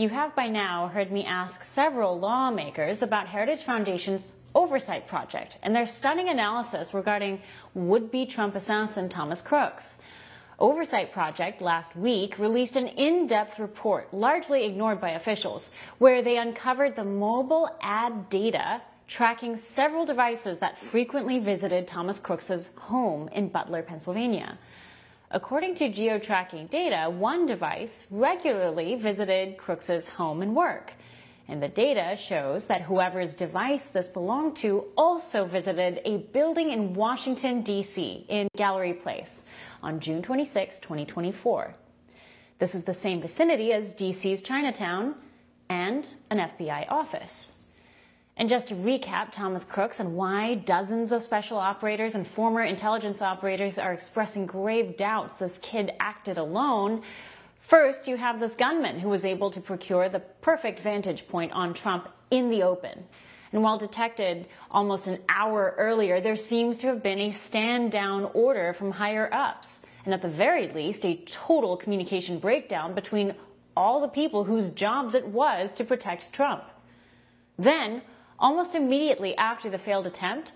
You have by now heard me ask several lawmakers about Heritage Foundation's oversight project and their stunning analysis regarding would-be Trump assassin Thomas Crooks. Oversight Project last week released an in-depth report, largely ignored by officials, where they uncovered the mobile ad data tracking several devices that frequently visited Thomas Crooks's home in Butler, Pennsylvania. According to geo-tracking data, one device regularly visited Crooks's home and work. And the data shows that whoever's device this belonged to also visited a building in Washington, D.C., in Gallery Place on June 26, 2024. This is the same vicinity as D.C.'s Chinatown and an FBI office. And just to recap Thomas Crooks and why dozens of special operators and former intelligence operators are expressing grave doubts this kid acted alone, First, you have this gunman who was able to procure the perfect vantage point on Trump in the open. And while detected almost an hour earlier, there seems to have been a stand down order from higher ups. And at the very least, a total communication breakdown between all the people whose jobs it was to protect Trump. Then, almost immediately after the failed attempt,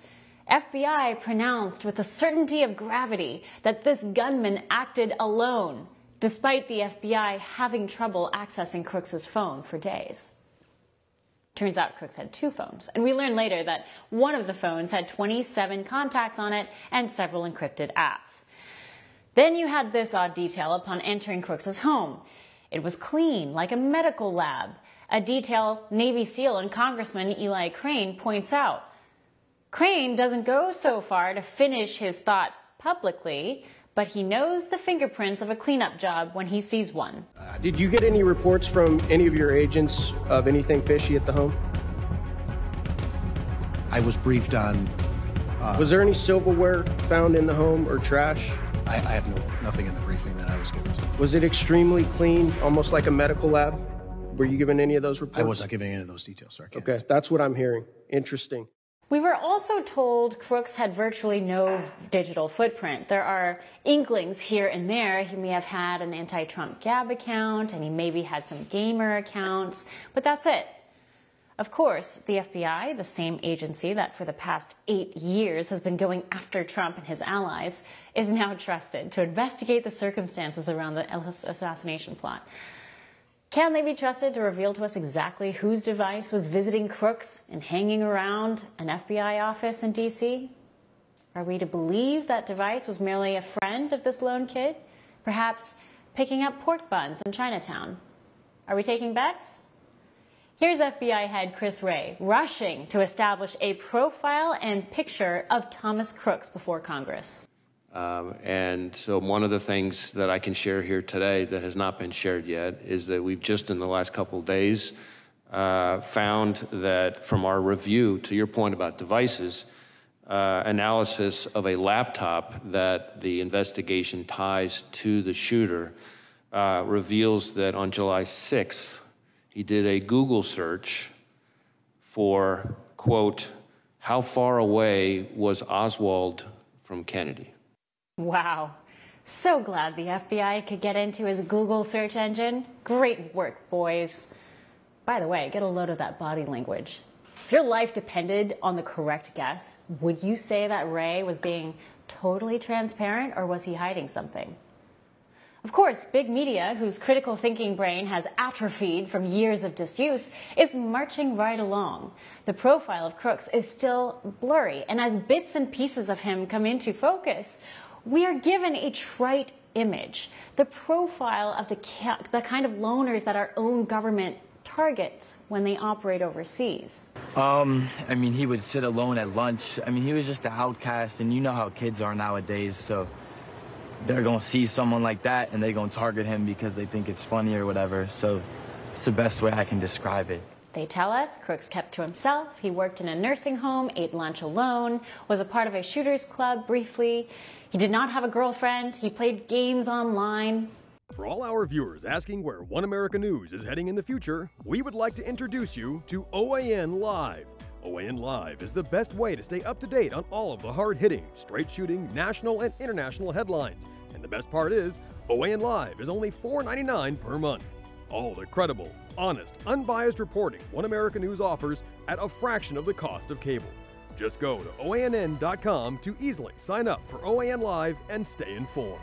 FBI pronounced with the certainty of gravity that this gunman acted alone despite the FBI having trouble accessing Crooks's phone for days. Turns out Crooks had two phones, and we learned later that one of the phones had 27 contacts on it and several encrypted apps. Then you had this odd detail upon entering Crooks's home. It was clean, like a medical lab, a detail Navy SEAL and Congressman Eli Crane points out. Crane doesn't go so far to finish his thought publicly, but he knows the fingerprints of a cleanup job when he sees one. Uh, did you get any reports from any of your agents of anything fishy at the home? I was briefed on. Uh, was there any silverware found in the home or trash? I, I have no, nothing in the briefing that I was given. Was it extremely clean, almost like a medical lab? Were you given any of those reports? I was not giving any of those details, sir. Okay, that's what I'm hearing. Interesting. We were also told Crooks had virtually no digital footprint. There are inklings here and there. He may have had an anti Trump Gab account and he maybe had some gamer accounts, but that's it. Of course, the FBI, the same agency that for the past eight years has been going after Trump and his allies, is now trusted to investigate the circumstances around the assassination plot. Can they be trusted to reveal to us exactly whose device was visiting crooks and hanging around an FBI office in D.C.? Are we to believe that device was merely a friend of this lone kid? Perhaps picking up pork buns in Chinatown? Are we taking bets? Here's FBI head Chris Wray rushing to establish a profile and picture of Thomas Crooks before Congress. Um, and so one of the things that I can share here today that has not been shared yet is that we've just in the last couple days uh, found that from our review, to your point about devices, uh, analysis of a laptop that the investigation ties to the shooter uh, reveals that on July 6th, he did a Google search for, quote, how far away was Oswald from Kennedy? Wow. So glad the FBI could get into his Google search engine. Great work, boys. By the way, get a load of that body language. If your life depended on the correct guess, would you say that Wray was being totally transparent or was he hiding something? Of course, big media, whose critical thinking brain has atrophied from years of disuse, is marching right along. The profile of Crooks is still blurry, and as bits and pieces of him come into focus, we are given a trite image, the profile of the, the kind of loners that our own government targets when they operate overseas? Um, I mean, he would sit alone at lunch. I mean, he was just an outcast, and you know how kids are nowadays, so they're gonna see someone like that and they're gonna target him because they think it's funny or whatever. So it's the best way I can describe it. They tell us Crooks kept to himself. He worked in a nursing home, ate lunch alone, was a part of a shooters club briefly. He did not have a girlfriend. He played games online. For all our viewers asking where One America News is heading in the future, we would like to introduce you to OAN Live. OAN Live is the best way to stay up to date on all of the hard hitting, straight shooting, national and international headlines. And the best part is, OAN Live is only $4.99 per month. All the credible, honest, unbiased reporting One America News offers at a fraction of the cost of cable. Just go to OANN.com to easily sign up for OAN Live and stay informed.